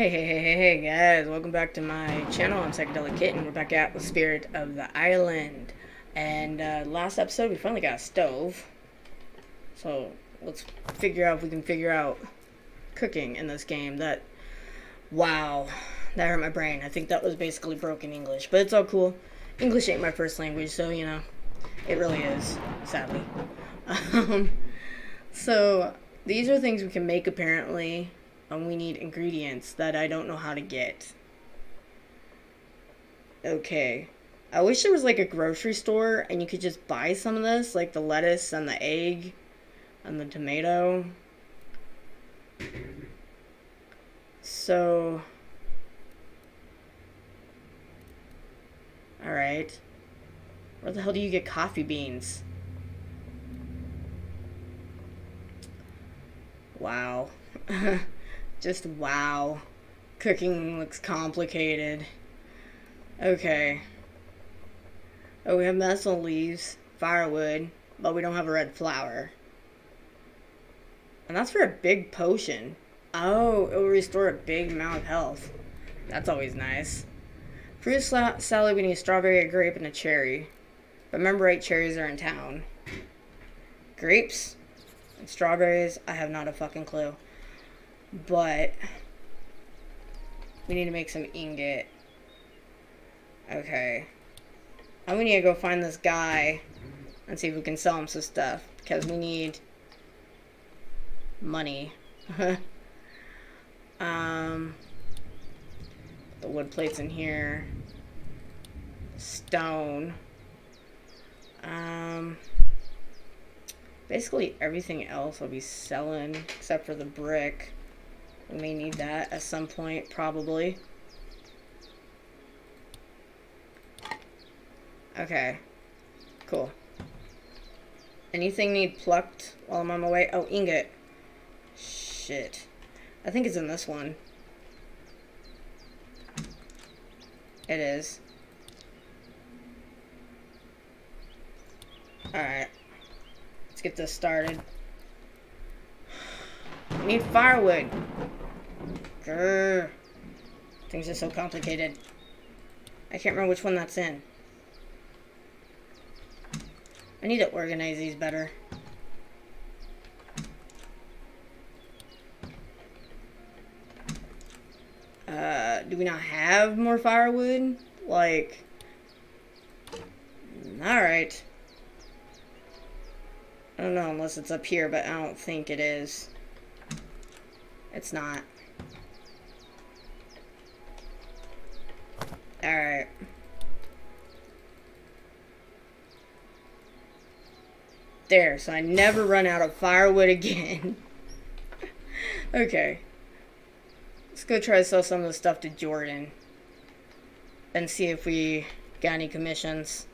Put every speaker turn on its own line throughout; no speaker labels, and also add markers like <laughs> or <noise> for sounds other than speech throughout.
Hey, hey, hey, hey, hey, guys, welcome back to my channel. I'm Psychodelic Kitten. We're back at the Spirit of the Island. And uh, last episode, we finally got a stove. So let's figure out if we can figure out cooking in this game. That, wow, that hurt my brain. I think that was basically broken English, but it's all cool. English ain't my first language, so, you know, it really is, sadly. <laughs> Um, so these are things we can make, apparently and we need ingredients that I don't know how to get. Okay. I wish there was like a grocery store and you could just buy some of this, like the lettuce and the egg and the tomato. So. Alright. Where the hell do you get coffee beans? Wow. <laughs> Just wow. Cooking looks complicated. Okay. Oh, we have medicinal leaves, firewood, but we don't have a red flower. And that's for a big potion. Oh, it will restore a big amount of health. That's always nice. Fruit salad, we need a strawberry, a grape, and a cherry. But remember, eight cherries are in town. Grapes and strawberries, I have not a fucking clue. But we need to make some ingot. Okay. And we need to go find this guy and see if we can sell him some stuff. Because we need money. <laughs> um, the wood plates in here. Stone. Um, basically everything else I'll be selling except for the brick. We may need that at some point, probably. Okay. Cool. Anything need plucked while I'm on my way? Oh, ingot. Shit. I think it's in this one. It is. Alright. Let's get this started. We <sighs> need firewood. Grr. Things are so complicated. I can't remember which one that's in. I need to organize these better. Uh, do we not have more firewood? Like, alright. I don't know unless it's up here, but I don't think it is. It's not. Alright. There, so I never run out of firewood again. <laughs> okay. Let's go try to sell some of the stuff to Jordan. And see if we got any commissions.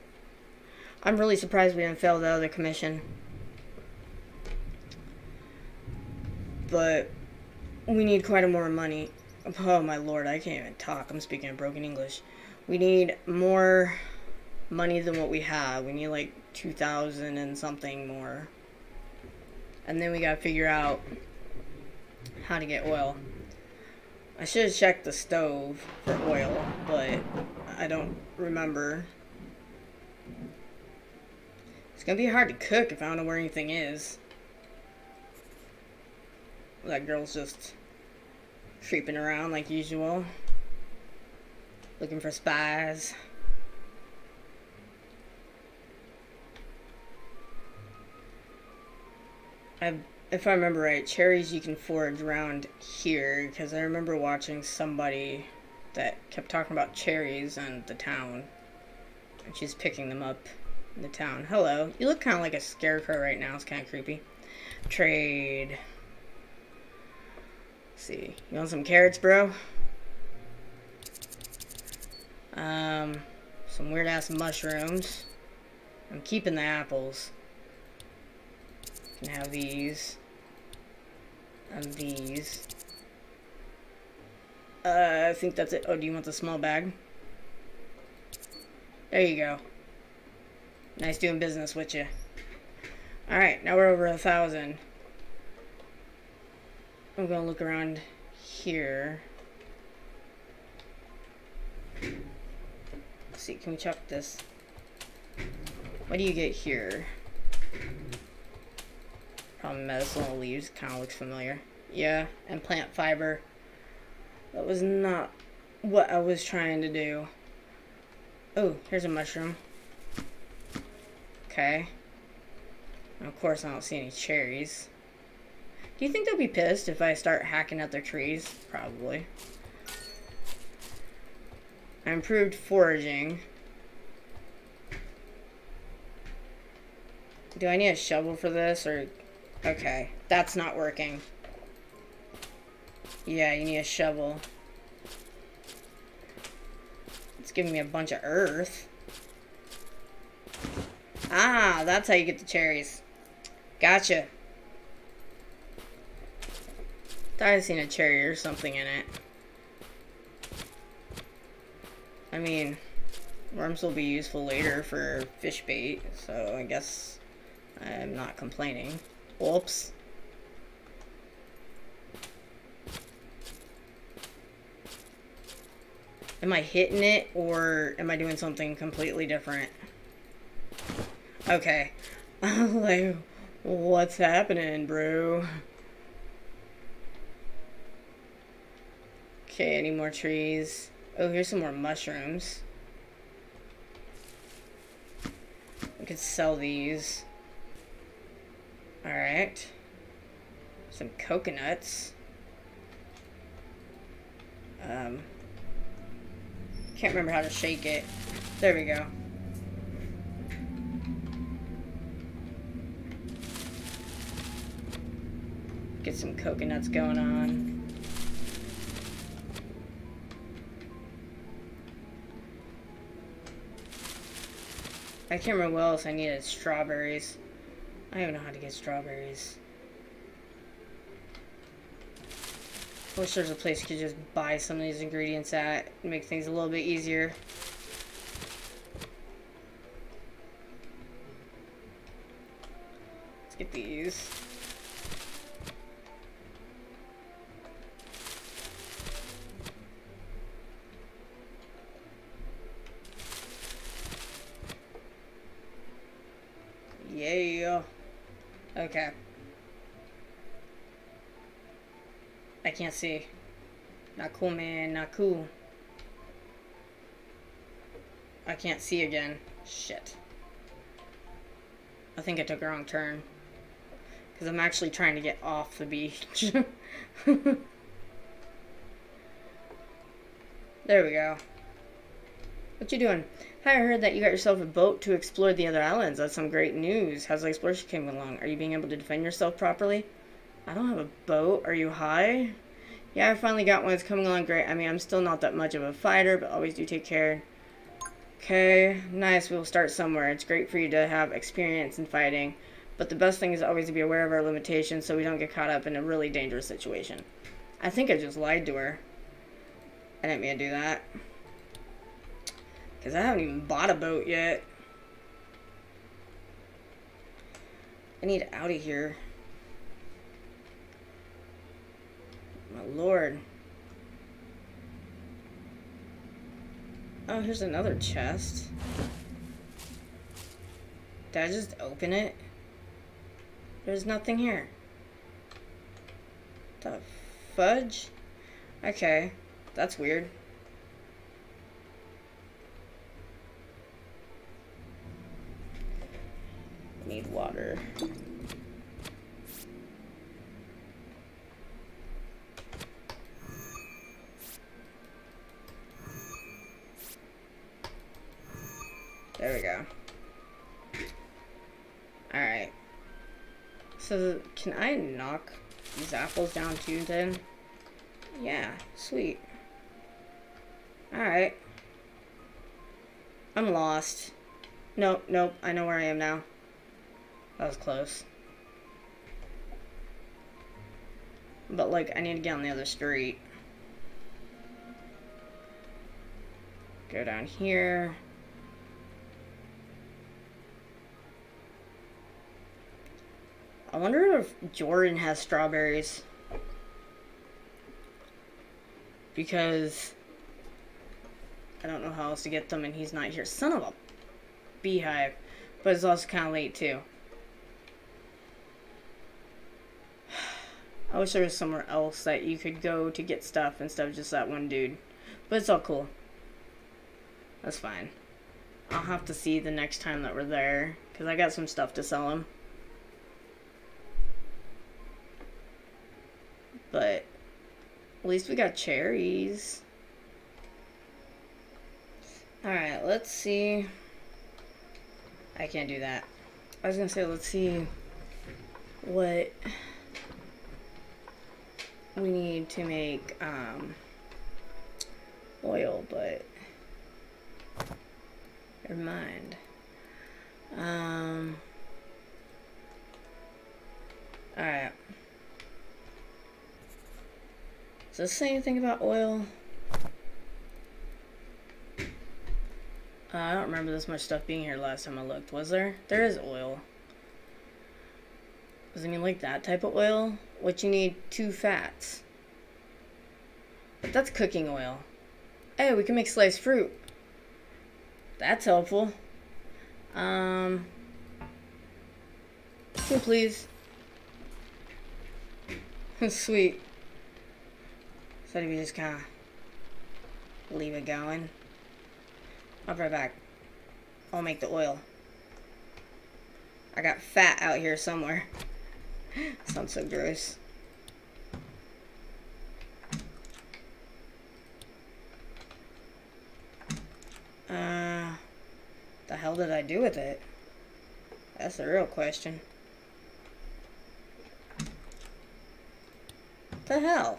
I'm really surprised we didn't fail the other commission. But we need quite a more money. Oh my lord, I can't even talk. I'm speaking in broken English. We need more money than what we have. We need like 2,000 and something more. And then we gotta figure out how to get oil. I should have checked the stove for oil, but I don't remember. It's gonna be hard to cook if I don't know where anything is. That girl's just creeping around like usual. Looking for spies. I, if I remember right, cherries you can forage around here because I remember watching somebody that kept talking about cherries and the town. And she's picking them up in the town. Hello. You look kind of like a scarecrow right now. It's kind of creepy. Trade see. You want some carrots, bro? Um, some weird ass mushrooms. I'm keeping the apples. Can have these. And these. Uh, I think that's it. Oh, do you want the small bag? There you go. Nice doing business with you. Alright, now we're over a thousand. I'm gonna look around here. See, can we check this? What do you get here? Probably medicinal leaves, kind of looks familiar. Yeah, and plant fiber. That was not what I was trying to do. Oh, here's a mushroom. Okay. And of course, I don't see any cherries. Do you think they'll be pissed if I start hacking at their trees? Probably. Improved foraging. Do I need a shovel for this or... Okay, that's not working. Yeah, you need a shovel. It's giving me a bunch of earth. Ah, that's how you get the cherries. Gotcha. Thought I seen a cherry or something in it. I mean, worms will be useful later for fish bait, so I guess I'm not complaining. Whoops. Am I hitting it or am I doing something completely different? Okay. <laughs> like, what's happening, bro? Okay, any more trees? Oh, here's some more mushrooms. We could sell these. Alright. Some coconuts. Um, can't remember how to shake it. There we go. Get some coconuts going on. I can't remember what else I needed. Strawberries. I don't know how to get strawberries. Wish there's a place you could just buy some of these ingredients at. Make things a little bit easier. Let's get these. Okay. I can't see. Not cool, man. Not cool. I can't see again. Shit. I think I took a wrong turn. Because I'm actually trying to get off the beach. <laughs> there we go. What you doing? Hi, I heard that you got yourself a boat to explore the other islands. That's some great news. How's the exploration coming along? Are you being able to defend yourself properly? I don't have a boat. Are you high? Yeah, I finally got one. It's coming along great. I mean, I'm still not that much of a fighter, but always do take care. Okay, nice. We'll start somewhere. It's great for you to have experience in fighting. But the best thing is always to be aware of our limitations so we don't get caught up in a really dangerous situation. I think I just lied to her. I didn't mean to do that. Because I haven't even bought a boat yet. I need out of here. My lord. Oh, here's another chest. Did I just open it? There's nothing here. The fudge? Okay, that's weird. Need water. There we go. Alright. So, can I knock these apples down too then? Yeah, sweet. Alright. I'm lost. Nope, nope, I know where I am now. That was close. But, like, I need to get on the other street. Go down here. I wonder if Jordan has strawberries. Because I don't know how else to get them, and he's not here. Son of a beehive. But it's also kind of late, too. I wish there was somewhere else that you could go to get stuff instead of just that one dude. But it's all cool. That's fine. I'll have to see the next time that we're there. Because I got some stuff to sell him. But at least we got cherries. Alright, let's see. I can't do that. I was gonna say, let's see what we need to make um, oil, but never mind. Um, Alright. Does this say anything about oil? Uh, I don't remember this much stuff being here last time I looked. Was there? There is oil. Does it mean like that type of oil? What you need two fats. That's cooking oil. Hey, we can make sliced fruit. That's helpful. Um, two, please. <laughs> Sweet. So do we just kind of leave it going? I'll be right back. I'll make the oil. I got fat out here somewhere. Sounds so gross. Uh, the hell did I do with it? That's the real question. The hell?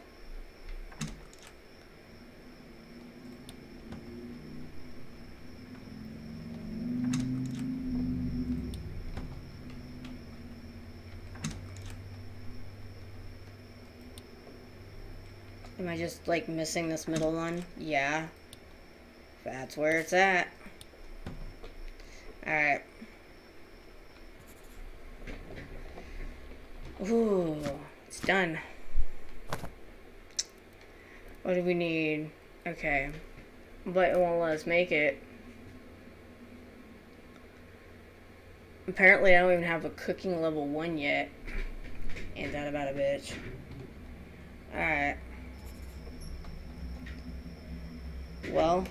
I just like missing this middle one? Yeah. That's where it's at. Alright. Ooh, it's done. What do we need? Okay. But it won't let us make it. Apparently I don't even have a cooking level 1 yet. Ain't that about a bitch. Alright. Well.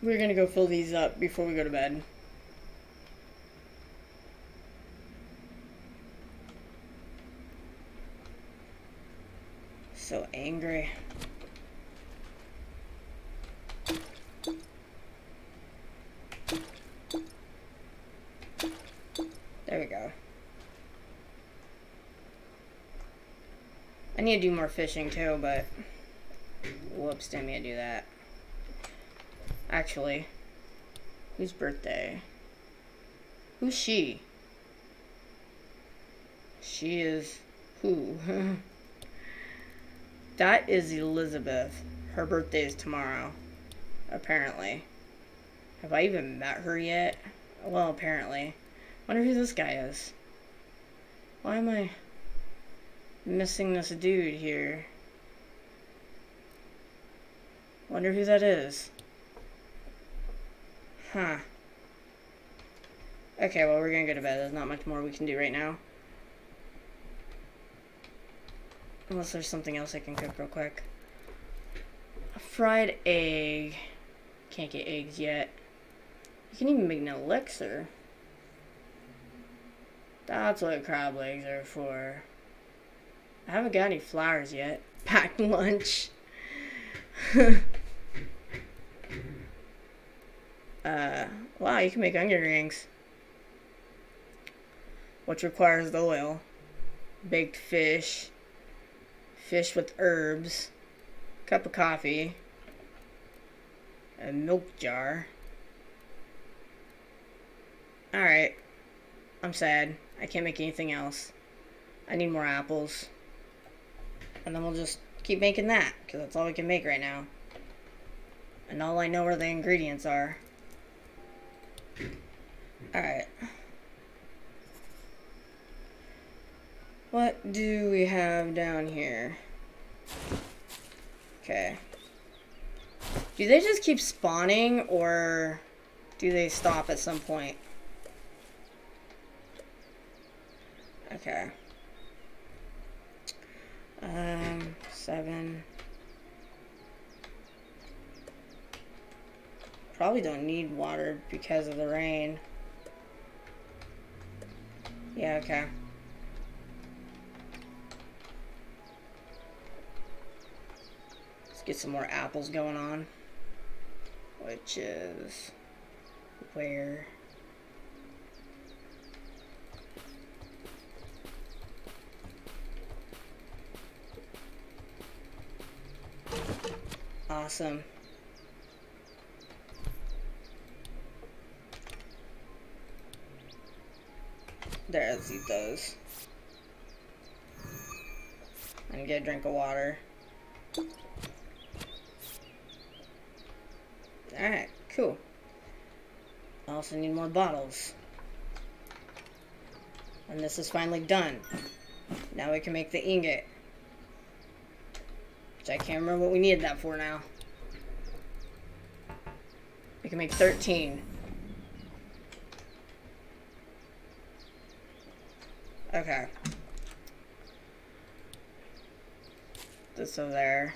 We're gonna go fill these up before we go to bed. So angry. There we go. I need to do more fishing too, but whoops, didn't mean to do that. Actually, whose birthday? Who's she? She is who? <laughs> that is Elizabeth. Her birthday is tomorrow, apparently. Have I even met her yet? Well, apparently. Wonder who this guy is. Why am I missing this dude here. Wonder who that is. Huh. Okay, well, we're gonna go to bed. There's not much more we can do right now. Unless there's something else I can cook real quick. A fried egg. Can't get eggs yet. You can even make an elixir. That's what crab legs are for. I haven't got any flowers yet. <laughs> Packed lunch. <laughs> uh, wow, you can make onion rings. Which requires the oil. Baked fish. Fish with herbs. Cup of coffee. A milk jar. Alright. I'm sad. I can't make anything else. I need more apples. And then we'll just keep making that, because that's all we can make right now. And all I know where the ingredients are. Alright. What do we have down here? Okay. Do they just keep spawning or do they stop at some point? Okay. Um, seven. Probably don't need water because of the rain. Yeah, okay. Let's get some more apples going on. Which is where Awesome. There, let's eat those. And get a drink of water. Alright, cool. I also need more bottles. And this is finally done. Now we can make the ingot. Which I can't remember what we needed that for now. We can make 13. Okay. This over there.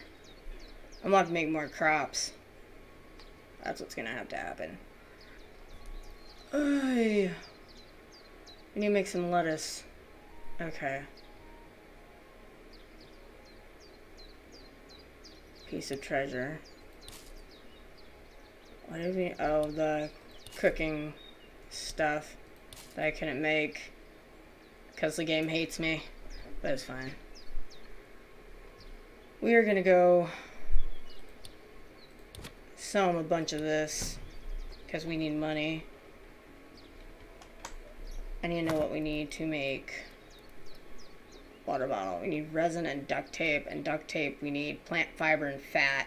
I'm gonna have to make more crops. That's what's gonna have to happen. Ay. We need to make some lettuce. Okay. Piece of treasure. What we... Oh, the cooking stuff that I couldn't make because the game hates me, but it's fine. We are going to go sell them a bunch of this because we need money. I need to know what we need to make water bottle. We need resin and duct tape, and duct tape we need plant fiber and fat.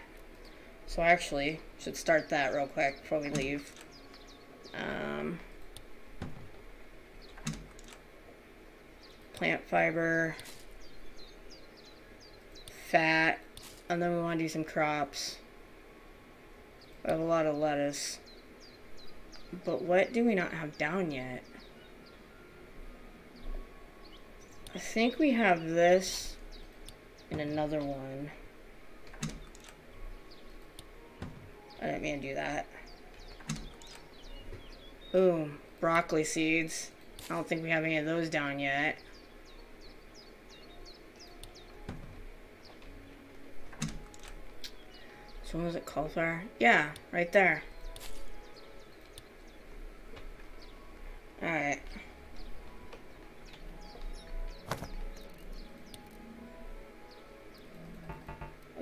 So I actually should start that real quick before we leave. Um, plant fiber, fat, and then we want to do some crops. We have a lot of lettuce. But what do we not have down yet? I think we have this and another one. I didn't mean to do that. Boom. Broccoli seeds. I don't think we have any of those down yet. So was it cauliflower? Yeah, right there. Alright.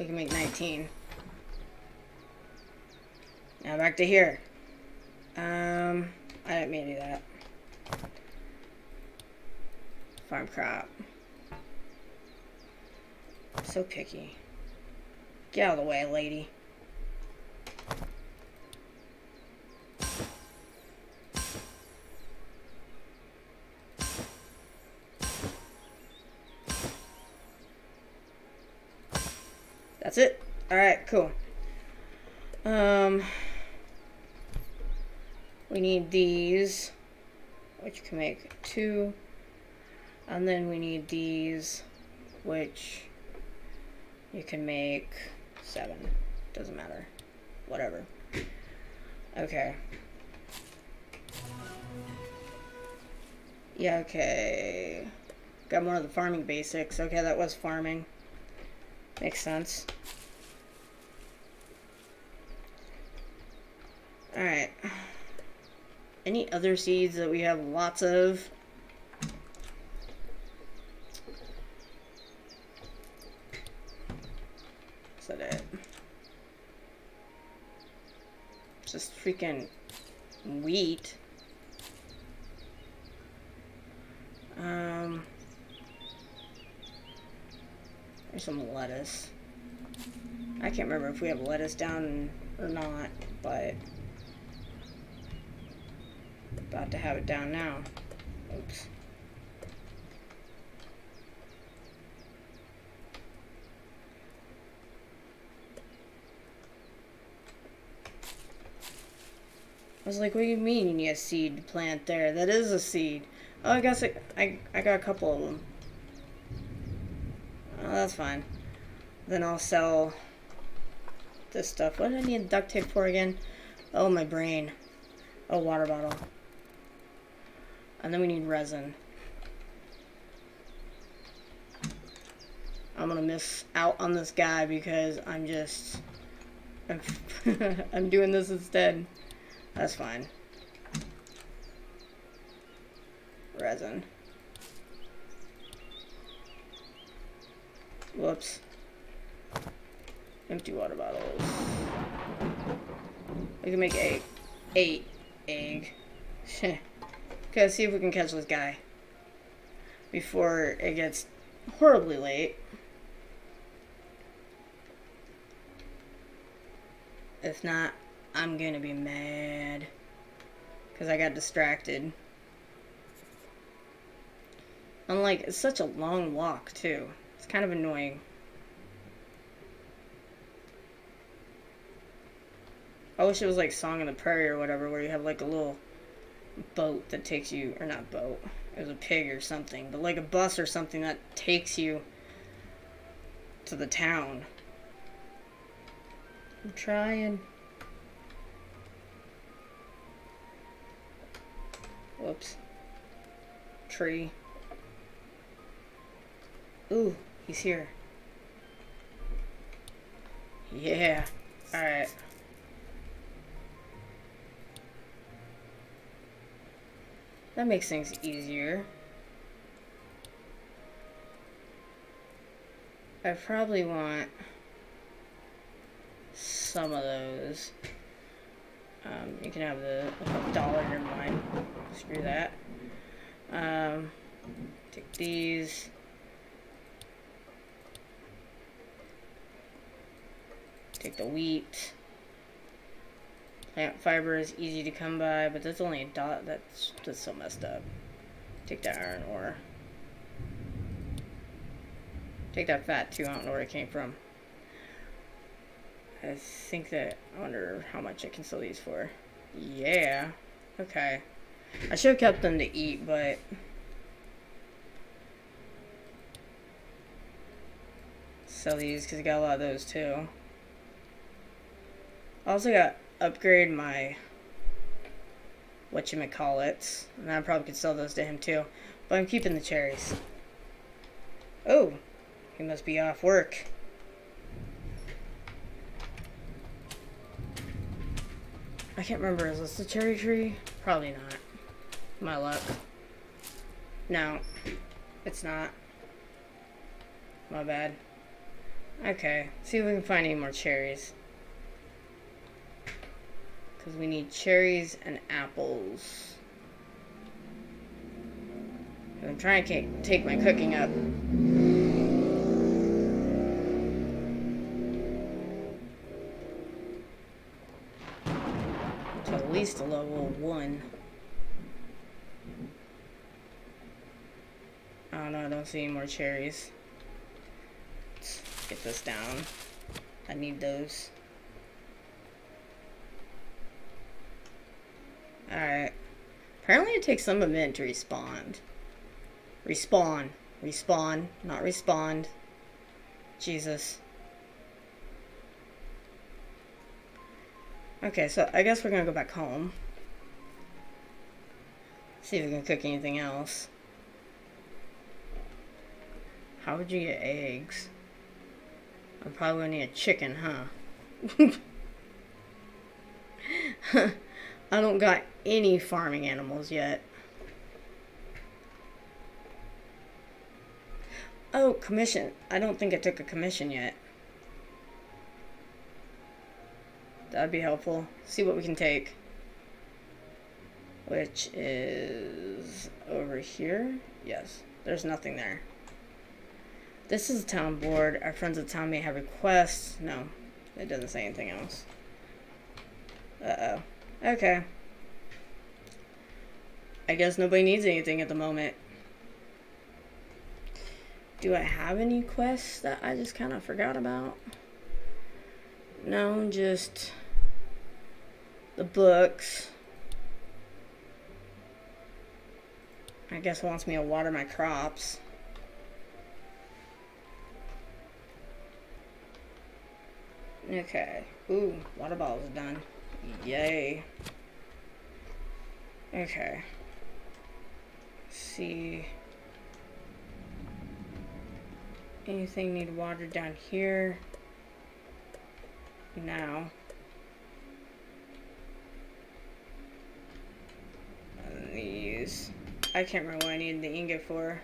Can make 19. Now back to here. Um, I didn't mean to do that. Farm crop. So picky. Get out of the way, lady. Can make two. And then we need these, which you can make seven. Doesn't matter. Whatever. Okay. Yeah, okay. Got more of the farming basics. Okay, that was farming. Makes sense. Alright. Any other seeds that we have lots of? Is that it? Just freaking wheat. Um... There's some lettuce. I can't remember if we have lettuce down or not, but Got to have it down now. Oops. I was like, what do you mean you need a seed plant there? That is a seed. Oh, I guess I, I, I got a couple of them. Oh, that's fine. Then I'll sell this stuff. What did I need duct tape for again? Oh, my brain. A water bottle. And then we need resin. I'm gonna miss out on this guy because I'm just I'm, <laughs> I'm doing this instead. That's fine. Resin. Whoops. Empty water bottles. We can make eight. Eight egg. <laughs> okay, see if we can catch this guy. Before it gets horribly late. If not, I'm gonna be mad. Because I got distracted. I'm like, it's such a long walk, too. It's kind of annoying. I wish it was like Song of the Prairie or whatever, where you have like a little boat that takes you, or not boat, it was a pig or something, but like a bus or something that takes you to the town. I'm trying. Whoops. Tree. Ooh, he's here. Yeah. Alright. That makes things easier. I probably want some of those. Um, you can have the dollar in mine. Screw that. Um, take these. Take the wheat. Plant fiber is easy to come by, but that's only a dot. That's that's so messed up. Take that iron ore. Take that fat too. I don't know where it came from. I think that, I wonder how much I can sell these for. Yeah. Okay. I should have kept them to eat, but... Sell these, because I got a lot of those too. I also got upgrade my whatchamacallits. And I probably could sell those to him too. But I'm keeping the cherries. Oh, he must be off work. I can't remember. Is this the cherry tree? Probably not. My luck. No. It's not. My bad. Okay. See if we can find any more cherries. Because we need cherries and apples. I'm trying to take my cooking up. To at least a level 1. I don't know, I don't see any more cherries. Let's get this down. I need those. Alright. Apparently it takes some it to respond. Respawn. Respawn, not respond. Jesus. Okay, so I guess we're gonna go back home. See if we can cook anything else. How would you get eggs? I'm probably gonna need a chicken, huh? <laughs> I don't got any farming animals yet. Oh, commission. I don't think I took a commission yet. That'd be helpful. See what we can take. Which is over here. Yes, there's nothing there. This is a town board. Our friends at town may have requests. No, it doesn't say anything else. Uh-oh. Okay. I guess nobody needs anything at the moment. Do I have any quests that I just kind of forgot about? No, just the books. I guess it wants me to water my crops. Okay. Ooh, water ball is done. Yay. Okay. Let's see. Anything need water down here? Now. These. I can't remember what I needed the ingot for.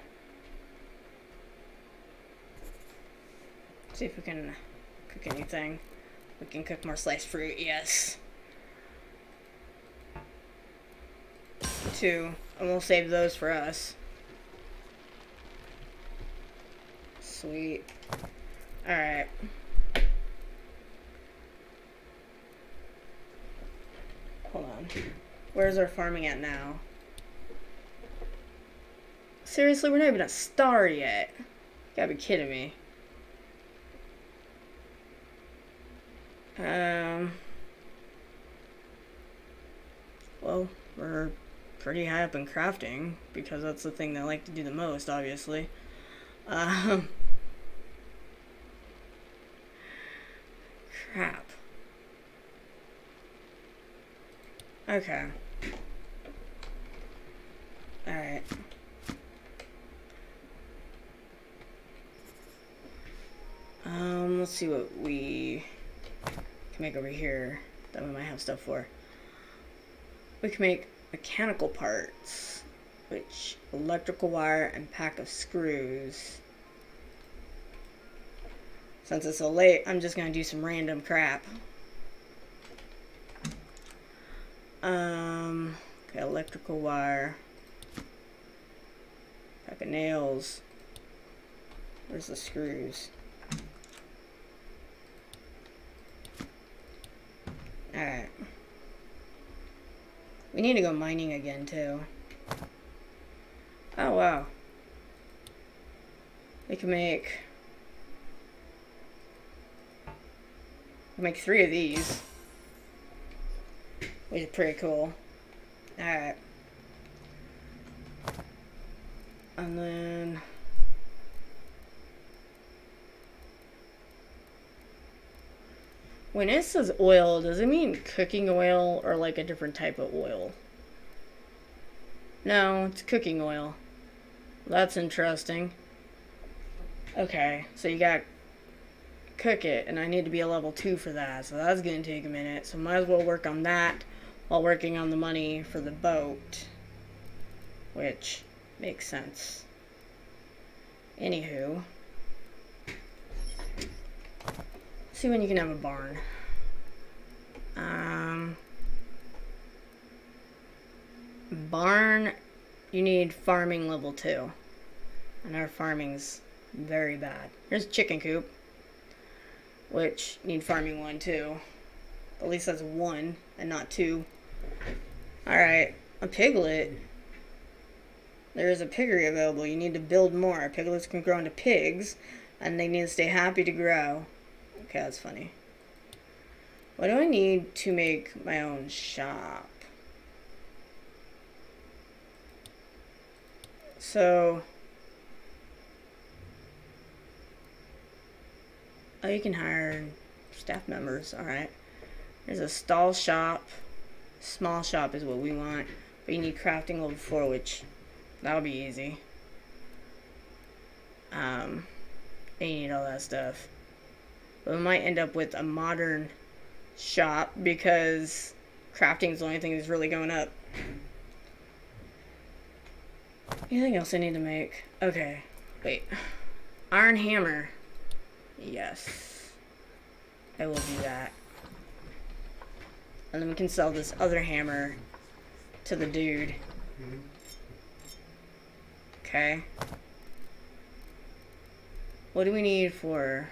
See if we can cook anything. We can cook more sliced fruit, yes. Two. And we'll save those for us. Sweet. Alright. Hold on. Where's our farming at now? Seriously, we're not even a star yet. You gotta be kidding me. Um. Well, we're pretty high up in crafting because that's the thing that I like to do the most, obviously. Um. Crap. Okay. Alright. Um, let's see what we can make over here that we might have stuff for. We can make mechanical parts, which electrical wire and pack of screws. Since it's so late, I'm just gonna do some random crap. Um, okay, electrical wire. Pack of nails. Where's the screws? Alright. We need to go mining again, too. Oh, wow. We can make... make three of these. Which is pretty cool. Alright. And then... When it says oil, does it mean cooking oil or like a different type of oil? No, it's cooking oil. That's interesting. Okay, so you got cook it, and I need to be a level 2 for that, so that's going to take a minute. So might as well work on that while working on the money for the boat. Which makes sense. Anywho. See when you can have a barn. Um, barn, you need farming level 2. And our farming's very bad. Here's chicken coop which need farming one too. At least that's one and not two. Alright, a piglet. There is a piggery available. You need to build more. Piglets can grow into pigs, and they need to stay happy to grow. Okay, that's funny. What do I need to make my own shop? So, Oh, you can hire staff members. All right. There's a stall shop. Small shop is what we want. But you need crafting level 4, which that'll be easy. Um, and you need all that stuff. We might end up with a modern shop because crafting is the only thing that's really going up. Anything else I need to make? Okay, wait. Iron hammer. Yes. I will do that. And then we can sell this other hammer to the dude. Okay. What do we need for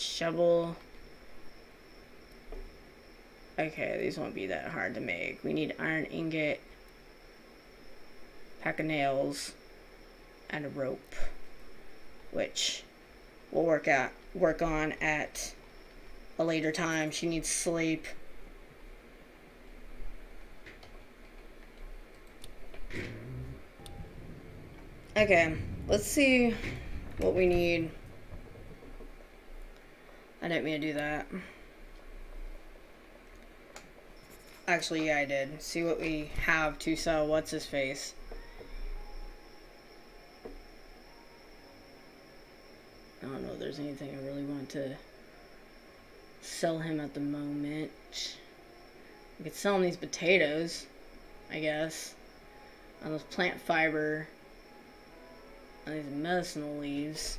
shovel? Okay, these won't be that hard to make. We need iron ingot, pack of nails, and a rope which we'll work at work on at a later time. She needs sleep. Okay, let's see what we need. I didn't mean to do that. Actually, yeah, I did. See what we have to sell. What's his face? I don't know if there's anything I really want to sell him at the moment. We could sell him these potatoes, I guess. On those plant fiber. On these medicinal leaves.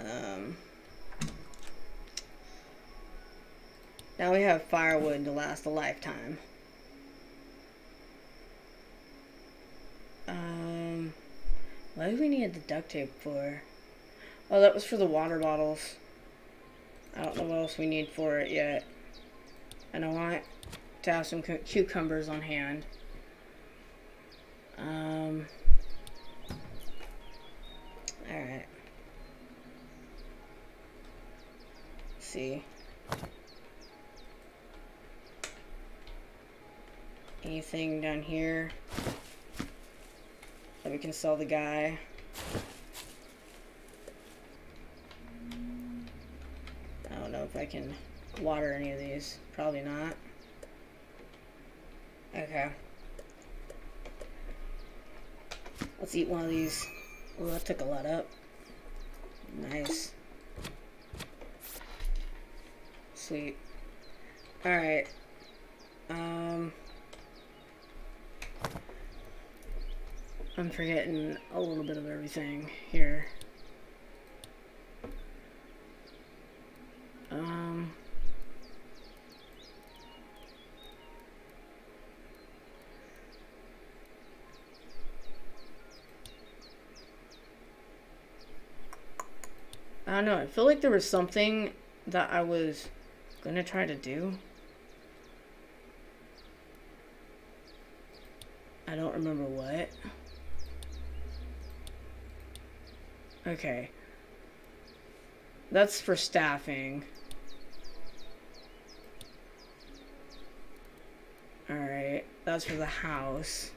Um, we have firewood to last a lifetime. Um, what do we need the duct tape for? Oh, that was for the water bottles. I don't know what else we need for it yet. And I want to have some cu cucumbers on hand. Um, alright. see. Anything down here that we can sell the guy. I don't know if I can water any of these. Probably not. Okay. Let's eat one of these. Oh, that took a lot up. Nice. Sweet. Alright. Um... I'm forgetting a little bit of everything here. Um... I don't know. I feel like there was something that I was gonna try to do. I don't remember what. Okay. That's for staffing. Alright, that's for the house.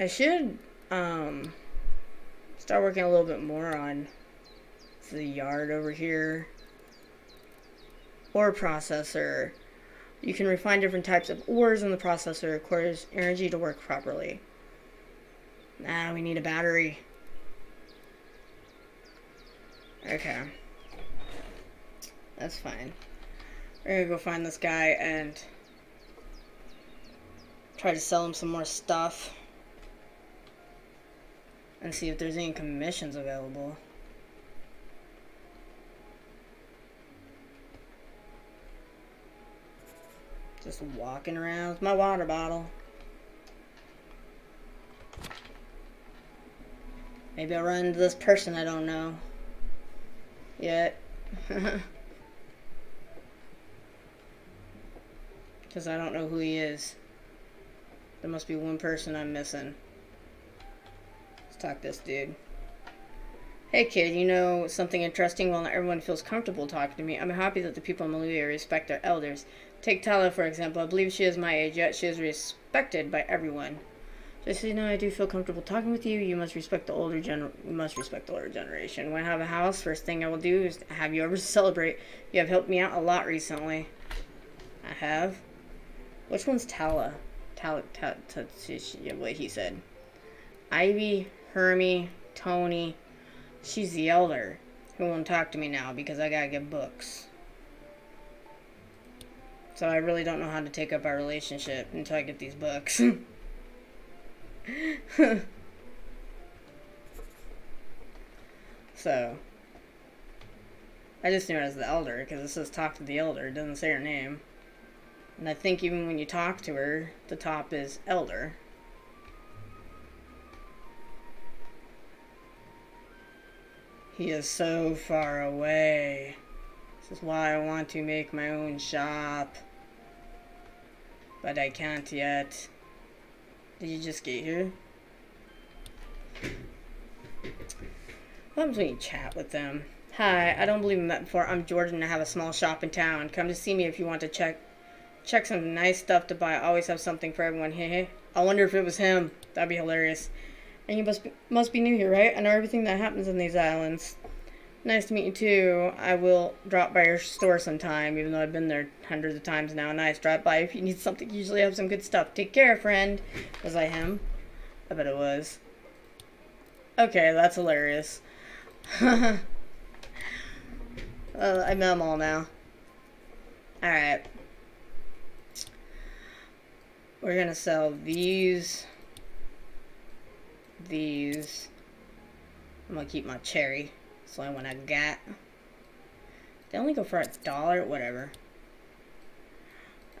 I should, um start working a little bit more on the yard over here. Or processor. You can refine different types of ores in the processor. Requires energy to work properly. Ah, we need a battery. Okay. That's fine. We're gonna go find this guy and try to sell him some more stuff and see if there's any commissions available. Just walking around with my water bottle. Maybe I'll run into this person I don't know. Yet. <laughs> Because I don't know who he is. There must be one person I'm missing Let's talk this dude. Hey kid, you know something interesting? While not everyone feels comfortable talking to me, I'm happy that the people in Maluvia respect their elders. Take Tala, for example. I believe she is my age, yet she is respected by everyone. Just so you know, I do feel comfortable talking with you. You must respect the older gener you must respect the older generation. When I have a house, first thing I will do is have you over to <laughs> celebrate. You have helped me out a lot recently. I have. Which one's Tala? Tala, Tala, Tala, what he said. Ivy, Hermie, Tony. She's the elder who won't talk to me now because I gotta get books. So I really don't know how to take up our relationship until I get these books. <laughs> so, I just knew her as the elder because it says talk to the elder. It doesn't say her name. And I think even when you talk to her, the top is elder. He is so far away. This is why I want to make my own shop. But I can't yet. Did you just get here? What happens when you chat with them? Hi, I don't believe we met before. I'm Jordan. And I have a small shop in town. Come to see me if you want to check check some nice stuff to buy. I always have something for everyone. Hey, I wonder if it was him. That'd be hilarious. And you must be, must be new here, right? I know everything that happens in these islands. Nice to meet you too. I will drop by your store sometime, even though I've been there hundreds of times now. Nice, drop by if you need something. Usually have some good stuff. Take care, friend. Was I him? I bet it was. Okay, that's hilarious. <laughs> uh, I met them all now. Alright. We're gonna sell these. These. I'm gonna keep my cherry. That's the only one I got. They only go for a dollar? Whatever.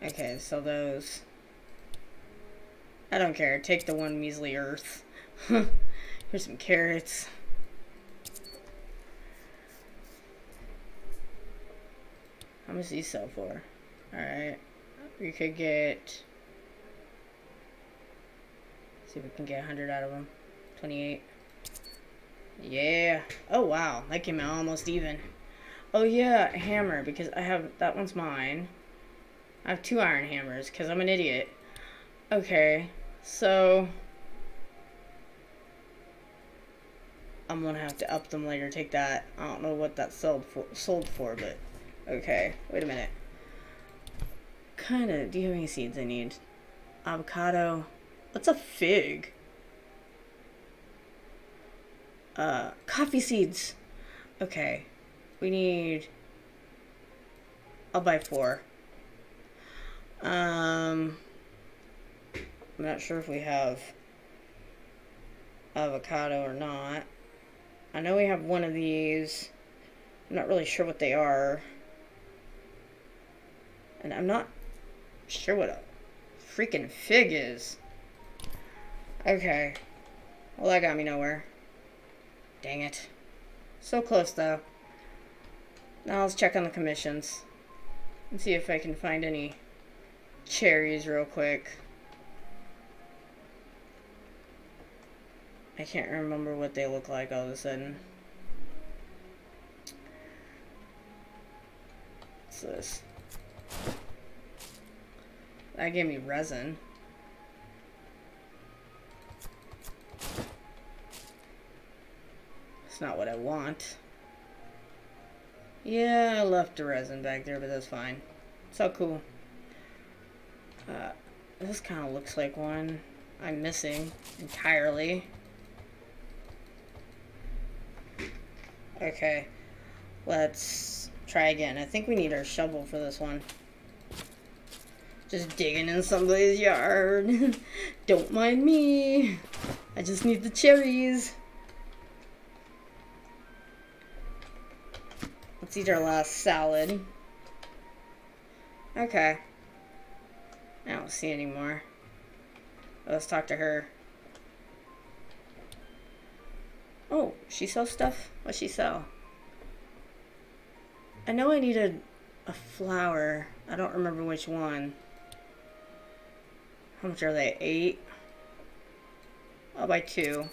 Okay, so those. I don't care. Take the one measly earth. <laughs> Here's some carrots. How much these sell for? Alright. We could get... See if we can get 100 out of them. 28. Yeah. Oh, wow. That came out almost even. Oh, yeah. Hammer, because I have... That one's mine. I have two iron hammers, because I'm an idiot. Okay. So... I'm gonna have to up them later. Take that. I don't know what that sold for, sold for, but okay. Wait a minute. Kind of. Do you have any seeds I need? Avocado. What's a fig? Uh, coffee seeds. Okay. We need... I'll buy four. Um... I'm not sure if we have avocado or not. I know we have one of these. I'm not really sure what they are. And I'm not sure what a freaking fig is. Okay. Well, that got me nowhere. Dang it. So close, though. Now let's check on the commissions. And see if I can find any cherries real quick. I can't remember what they look like all of a sudden. What's this? That gave me resin. It's not what I want. Yeah, I left the resin back there, but that's fine. It's all cool. Uh, this kind of looks like one I'm missing entirely. Okay, let's try again. I think we need our shovel for this one. Just digging in somebody's yard. <laughs> Don't mind me. I just need the cherries. Let's eat our last salad. Okay. I don't see any more. Let's talk to her. Oh, she sells stuff? What she sell? I know I needed a flower. I don't remember which one. How much are they? Eight? I'll buy two.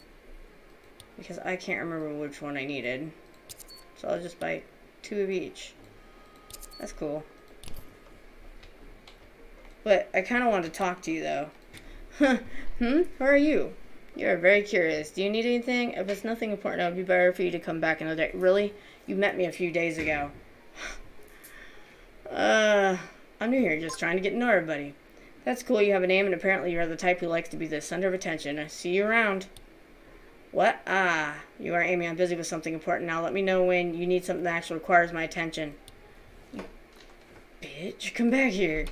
Because I can't remember which one I needed. So I'll just buy two of each. That's cool. But I kind of want to talk to you, though. hmm? Who are you? You are very curious. Do you need anything? If it's nothing important, it would be better for you to come back another day. Really? You met me a few days ago. <sighs> uh, I'm new here, just trying to get to know everybody. That's cool. You have a name, and apparently you're the type who likes to be the center of attention. I see you around. What? Ah, you are Amy. I'm busy with something important now. Let me know when you need something that actually requires my attention. You bitch, come back here.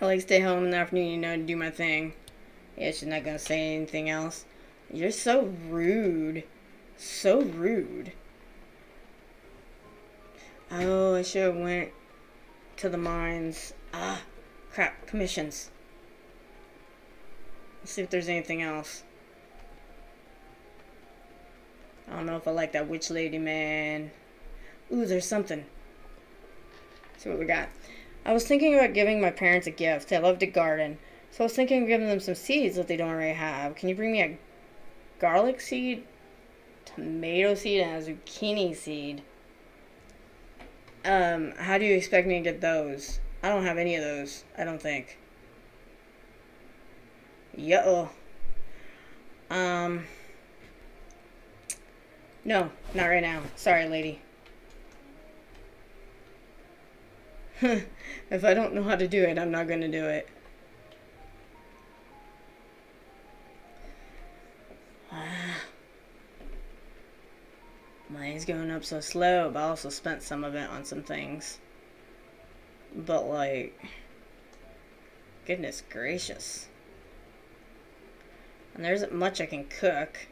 I like stay home in the afternoon, you know, to do my thing. Yeah, she's not gonna say anything else. You're so rude. So rude. Oh, I should have went to the mines. Ah, crap. Commissions. Let's see if there's anything else. I don't know if I like that witch lady, man. Ooh, there's something. Let's see what we got. I was thinking about giving my parents a gift. They love to garden. So I was thinking of giving them some seeds that they don't already have. Can you bring me a garlic seed, tomato seed, and a zucchini seed. Um, how do you expect me to get those? I don't have any of those, I don't think. Yo. Um. No, not right now. Sorry, lady. <laughs> if I don't know how to do it, I'm not going to do it. <sighs> Mine's going up so slow, but I also spent some of it on some things. But, like, goodness gracious. And there isn't much I can cook.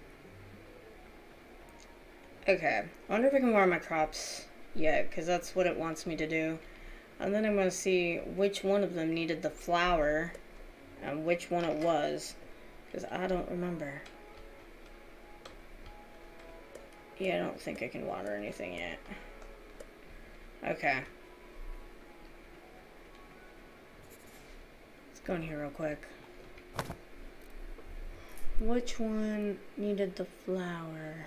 Okay, I wonder if I can water my crops yet, because that's what it wants me to do. And then I'm going to see which one of them needed the flower and which one it was, because I don't remember. Yeah, I don't think I can water anything yet. Okay. Let's go in here real quick. Which one needed the flower?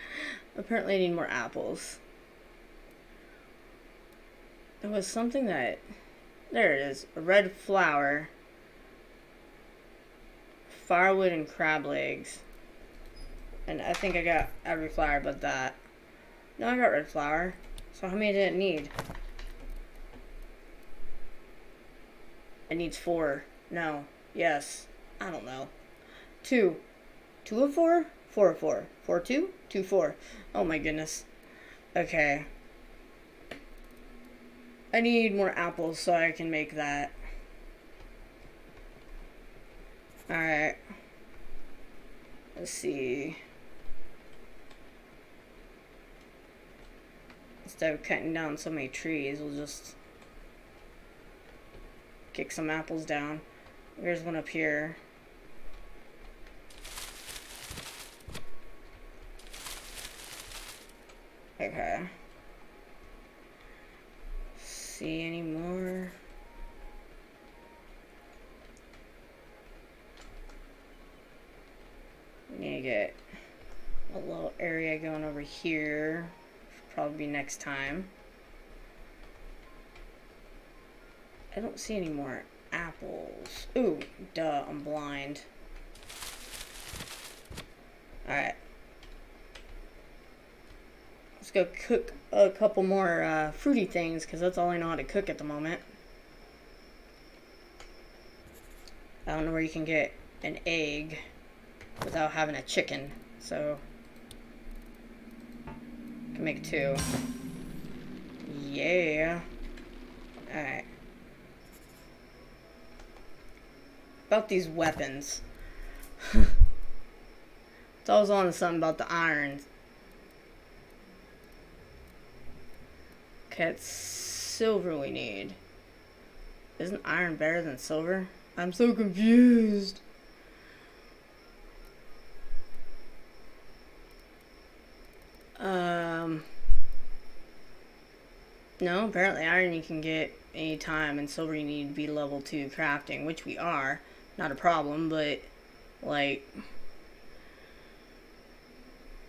<laughs> Apparently I need more apples. There was something that... There it is. A red flower. Firewood and crab legs. And I think I got every flower but that. No, I got red flower. So how many did it need? It needs four. No. Yes. I don't know. Two. Two of four? Four of four. Four two? Two four. Oh my goodness. Okay. I need more apples so I can make that. Alright. Let's see. Instead of cutting down so many trees, we'll just kick some apples down. There's one up here. Okay. See any more? We need to get a little area going over here. Probably next time. I don't see any more apples. Ooh, duh, I'm blind. Alright. Go cook a couple more uh, fruity things because that's all I know how to cook at the moment. I don't know where you can get an egg without having a chicken, so I can make two. Yeah. Alright. About these weapons. <laughs> it's always on something about the irons. Okay, it's silver we need. Isn't iron better than silver? I'm so confused. Um, no, apparently iron you can get anytime, and silver you need to be level 2 crafting, which we are. Not a problem, but, like,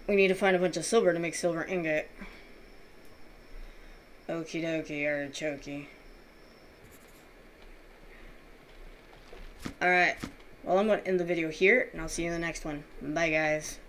we need to find a bunch of silver to make silver ingot. Okie dokie, artichoke. Alright, well I'm going to end the video here, and I'll see you in the next one. Bye guys.